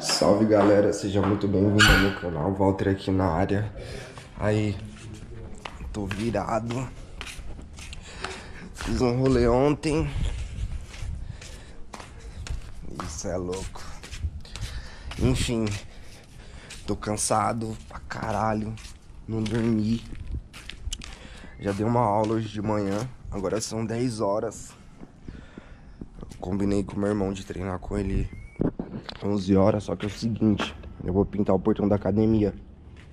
Salve galera, seja muito bem-vindo ao meu canal, Walter aqui na área. Aí, tô virado. Fiz um rolê ontem. Isso é louco. Enfim, tô cansado pra caralho. Não dormi. Já dei uma aula hoje de manhã. Agora são 10 horas. Combinei com meu irmão de treinar com ele 11 horas, só que é o seguinte, eu vou pintar o portão da academia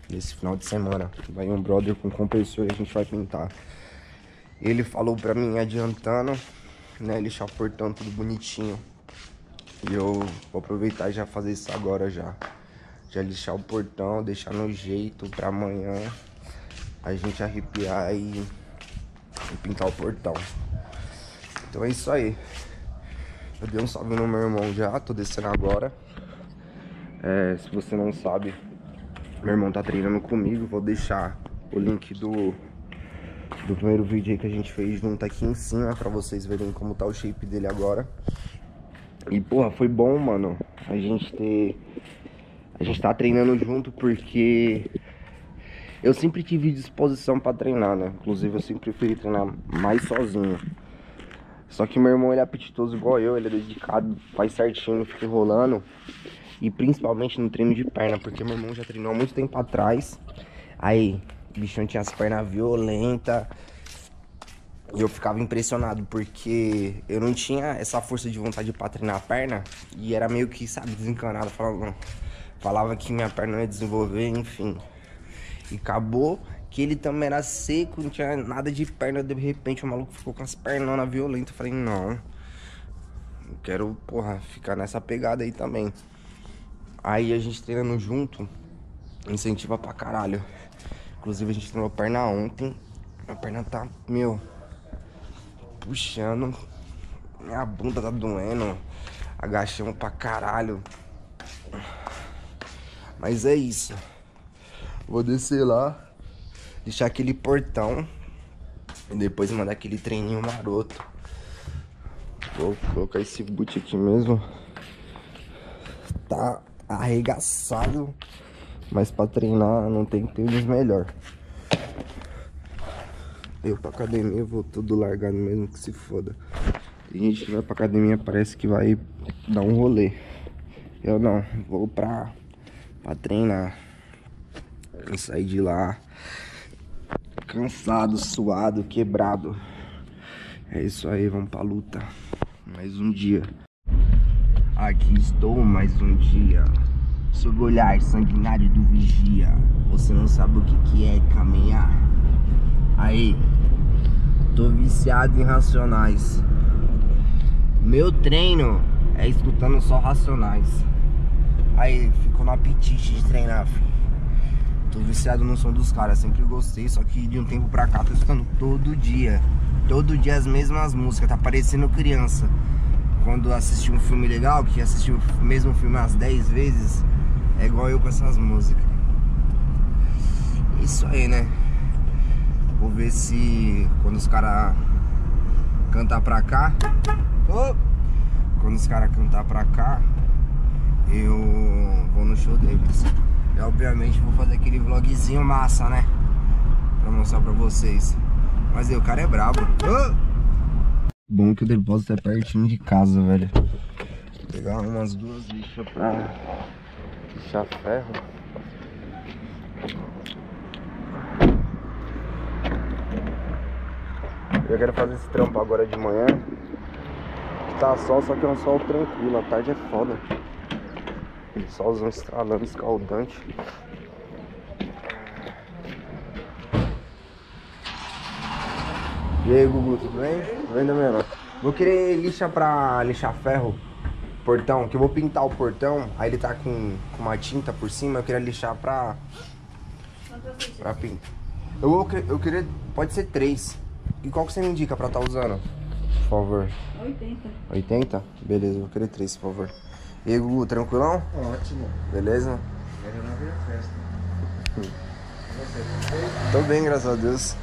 nesse final de semana. Vai um brother com compressor e a gente vai pintar. Ele falou pra mim adiantando, né, lixar o portão tudo bonitinho. E eu vou aproveitar e já fazer isso agora já. Já lixar o portão, deixar no jeito pra amanhã a gente arrepiar e, e pintar o portão. Então é isso aí. Eu dei um salve no meu irmão já, tô descendo agora. É, se você não sabe, meu irmão tá treinando comigo. Vou deixar o link do, do primeiro vídeo aí que a gente fez junto aqui em cima pra vocês verem como tá o shape dele agora. E, porra, foi bom, mano, a gente ter... A gente tá treinando junto porque eu sempre tive disposição pra treinar, né? Inclusive, eu sempre preferi treinar mais sozinho. Só que meu irmão ele é apetitoso igual eu, ele é dedicado, faz certinho, fica enrolando. E principalmente no treino de perna, porque meu irmão já treinou há muito tempo atrás. Aí, o bichão tinha as pernas violentas. E eu ficava impressionado, porque eu não tinha essa força de vontade pra treinar a perna. E era meio que, sabe, desencanado. Falava, falava que minha perna não ia desenvolver, enfim. E acabou que ele também era seco, não tinha nada de perna. De repente o maluco ficou com as pernonas violentas. Eu falei, não, eu quero, porra, ficar nessa pegada aí também. Aí a gente treinando junto, incentiva pra caralho. Inclusive a gente treinou perna ontem. Minha perna tá, meu, puxando. Minha bunda tá doendo. Agachamos pra caralho. Mas é isso. Vou descer lá deixar aquele portão e depois mandar aquele treininho maroto. Vou colocar esse boot aqui mesmo. Tá arregaçado, mas pra treinar não tem tênis melhor. Eu pra academia vou tudo largado mesmo que se foda. Tem gente que vai pra academia parece que vai dar um rolê. Eu não, vou pra, pra treinar. Eu sair de lá cansado, suado, quebrado. É isso aí, vamos pra luta. Mais um dia. Aqui estou mais um dia. Sob o olhar sanguinário do vigia. Você não sabe o que, que é caminhar. Aí, tô viciado em racionais. Meu treino é escutando só racionais. Aí, ficou no apetite de treinar, filho. Tô viciado no som dos caras, sempre gostei, só que de um tempo pra cá tô escutando todo dia. Todo dia as mesmas músicas, tá parecendo criança. Quando assisti um filme legal, que assistiu o mesmo filme umas 10 vezes, é igual eu com essas músicas. Isso aí, né? Vou ver se quando os caras cantar pra cá. Oh! Quando os caras cantar pra cá, eu vou no show deles. E obviamente vou fazer aquele vlogzinho massa, né? Pra mostrar pra vocês. Mas aí, o cara é brabo. Oh! Bom que o depósito é pertinho de casa, velho. Vou pegar umas duas lixas pra lixar ferro. Eu quero fazer esse trampo agora de manhã. Tá sol, só que é um sol tranquilo. A tarde é foda. Solzão estralando, escaldante. E aí, Gugu, tudo bem? Tudo bem, Damiano? Vou querer lixa pra lixar ferro, portão, que eu vou pintar o portão, aí ele tá com, com uma tinta por cima, eu queria lixar pra... Pra pintar. Eu, vou, eu queria, pode ser três. E qual que você me indica pra estar tá usando? Por favor. 80. 80? Beleza, eu vou querer três, por favor. E aí, Gugu, tranquilão? Ótimo. Beleza? Já não veio a festa. Você, tá Tô bem, graças a Deus.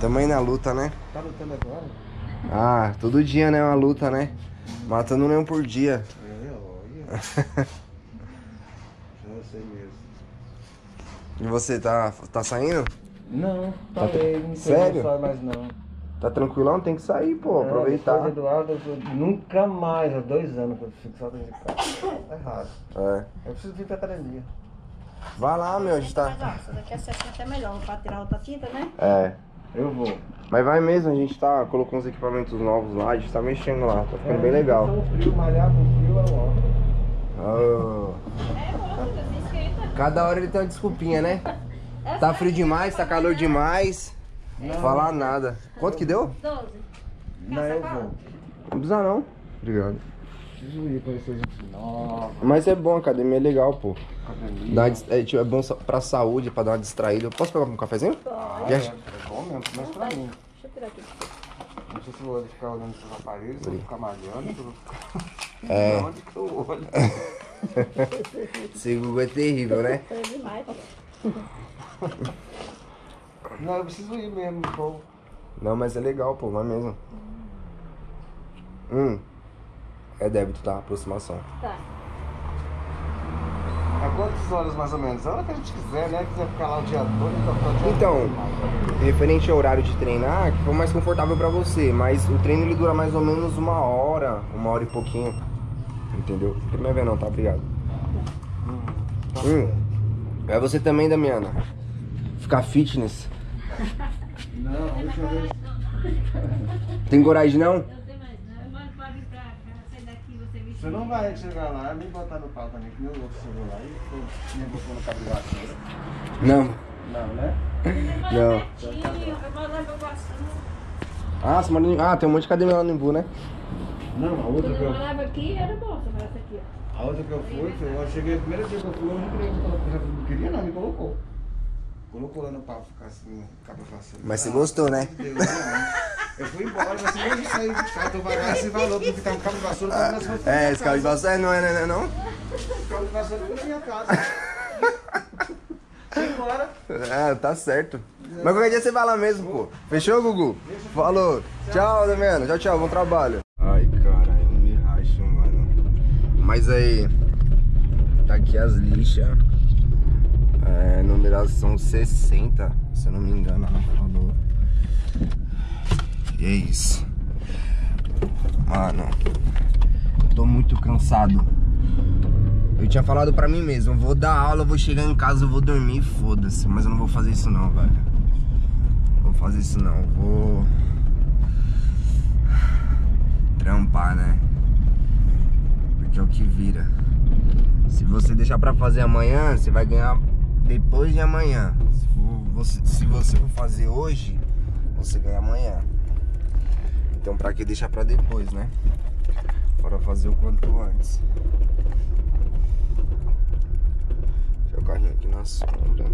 Também na luta, né? Tá lutando agora? Ah, todo dia, né? Uma luta, né? Matando um leão por dia. É, olha. Eu sei mesmo. E você, tá, tá saindo? Não, Tá parei, não Sério? mais não. Tá tranquilão? Tem que sair, pô. É, Aproveitar. depois do Eduardo, eu nunca mais, há dois anos que eu fico só dentro de casa. Tá errado. É. Eu preciso vir pra academia. Vai lá, meu. A gente Mas tá. ó, essa daqui é setinha até melhor pra tirar outra tinta, né? É. Eu vou. Mas vai mesmo, a gente tá. Colocou uns equipamentos novos lá, a gente tá mexendo lá. Tá ficando bem legal. Frio, malhar com frio é ótimo. Oh. É esquenta. Cada hora ele tem uma desculpinha, né? É Tá frio demais, tá calor demais. Não falar nada. Quanto que deu? 12. Não, eu vou. Não precisa não. Obrigado. Preciso ir conhecer gente nova, Mas é bom, a academia é legal, pô. academia. Dá é, tipo, é bom pra saúde, pra dar uma distraída. Eu Posso pegar um cafezinho? É, Já- é bom mesmo, mas pra mim. Deixa eu tirar aqui. Não sei se eu vou ficar olhando esses aparelhos, se eu vou ficar malhando, se eu vou ficar... É. Onde que eu olho? Esse Google é terrível, né? Foi demais. Não, eu preciso ir mesmo, pô. Não, mas é legal, pô, vai mesmo. Hum. É débito, tá? Aproximação. Tá. A quantas horas mais ou menos? A hora que a gente quiser, né? Quiser ficar lá o dia todo, então ficar o dia Então, todo. referente ao horário de treinar, que for mais confortável pra você, mas o treino ele dura mais ou menos uma hora, uma hora e pouquinho. Entendeu? Não vai ver não, tá? Obrigado. Hum. É você também, Damiana. Ficar fitness. Não, a última vez... Tem coragem não? Eu sei mais não. Eu mando pra vir pra cá. Sair daqui, você me Você não vai chegar lá, nem botar no pau também, que nem o outro chegou lá e nem botou no cabelo Não. Não, né? Não. Ah, você mora em... Ah, tem um monte de academia lá no Imbu, né? Não, a outra que eu morava aqui, era bom essa aqui, ó. A outra que eu fui, eu cheguei, o primeiro dia que eu fui, eu não queria, eu não queria não, me colocou. Colocou lá no pau, ficar assim, cabelo assim. Mas você gostou, né? Deus, não. Eu fui embora, mas assim, hoje saí de casa, tu vai lá esse valor, porque tá um cabo de vassoura, roupas É, esse carro de vassoura não é, não é, não? Cabo de vassoura foi na minha casa. Fui embora. É, tá certo. Mas qualquer dia você vai lá mesmo, pô. Fechou, Gugu? Falou. Tchau, Damiano. Tchau, tchau. Bom trabalho. Ai, caralho, não me racho, mano. Mas aí, tá aqui as lixas. É, numeração 60, se eu não me engano, ela falou. E é isso. Mano, tô muito cansado. Eu tinha falado pra mim mesmo, vou dar aula, vou chegar em casa, vou dormir foda-se. Mas eu não vou fazer isso não, velho. Vou fazer isso não, vou... Trampar, né? Porque é o que vira. Se você deixar pra fazer amanhã, você vai ganhar depois de amanhã. Se, você, se você for fazer hoje, você ganha amanhã. Então pra que deixar pra depois, né? Para fazer o quanto antes. Deixa o carrinho aqui na sombra.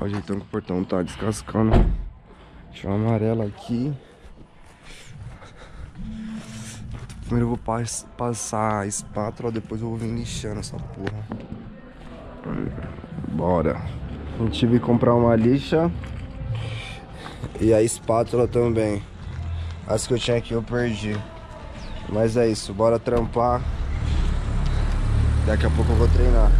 Ó, o jeitão que o portão tá descascando. Deixa eu amarela aqui. Primeiro eu vou pas- passar a espátula, depois eu vou vir lixando essa porra. Bora. A gente que comprar uma lixa e a espátula também. As que eu tinha aqui eu perdi. Mas é isso, bora trampar. Daqui a pouco eu vou treinar.